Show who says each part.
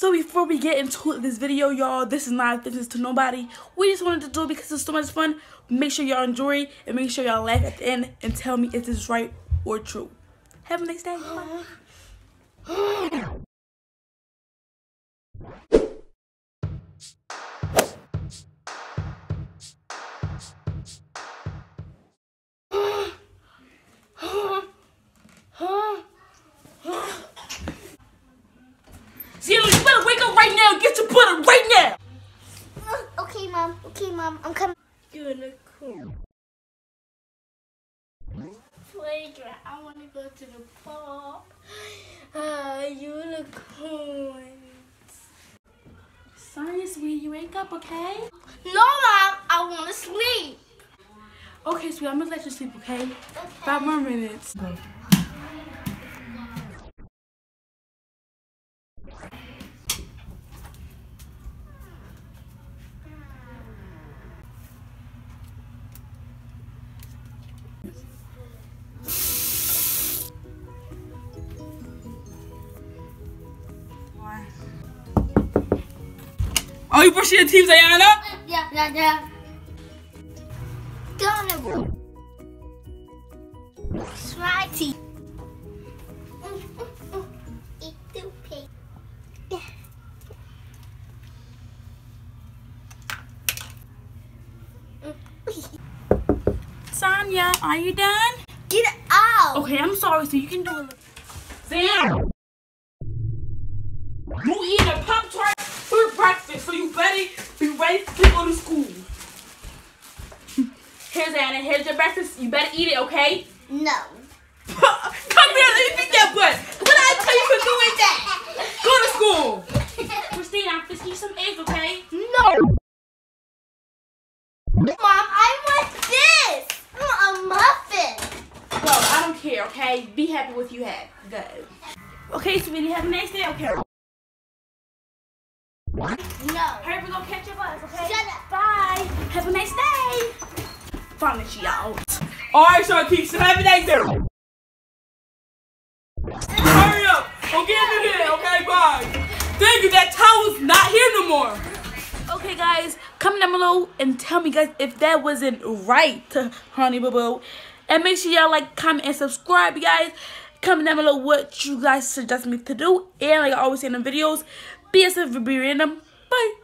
Speaker 1: So before we get into this video, y'all, this is not business to nobody. We just wanted to do it because it's so much fun. Make sure y'all enjoy and make sure y'all laugh at the end and tell me if this is right or true. Have a nice day. Bye.
Speaker 2: Playground. I want to go to the park. Ah, unicorns.
Speaker 1: Sorry, sweetie, you wake up, okay?
Speaker 2: No, mom. I want to sleep.
Speaker 1: Okay, sweetie, I'm gonna let you sleep, okay? Five more minutes. Go. Oh, you brushing your teeth, Diana?
Speaker 2: Yeah, yeah, yeah. Gonna Try tea. Eat the pig. Yeah.
Speaker 1: Sonia, are you done?
Speaker 2: Get out.
Speaker 1: Okay, I'm sorry, so you can do it. Sam! You eat a Pop-Tart for breakfast, so you better ready to go to school. Here's Anna, here's your breakfast. You better eat it, okay?
Speaker 2: No.
Speaker 1: Come here, let me beat that butt. What did I tell you for doing that? Go to school. Christina, I'm fixing you some eggs, okay?
Speaker 2: No. Mom, I want this. I want a muffin.
Speaker 1: Well, I don't care, okay? Be happy with you have. Good. Okay, sweetie, have a nice day, okay?
Speaker 2: No.
Speaker 1: Hurry, we're gonna catch your bus, okay?
Speaker 2: Shut up.
Speaker 1: Bye. Have a nice day. Finally, she out. All right, Sharky, so have a nice day. Hurry up. Don't get in here, okay? Bye. Thank you. That towel's not here no more. Okay, guys, comment down below and tell me, guys, if that wasn't right Honey Boo Boo. And make sure y'all like, comment, and subscribe, guys. Comment down below what you guys suggest me to do. And like I always say in the videos, be yourself, be. Bye.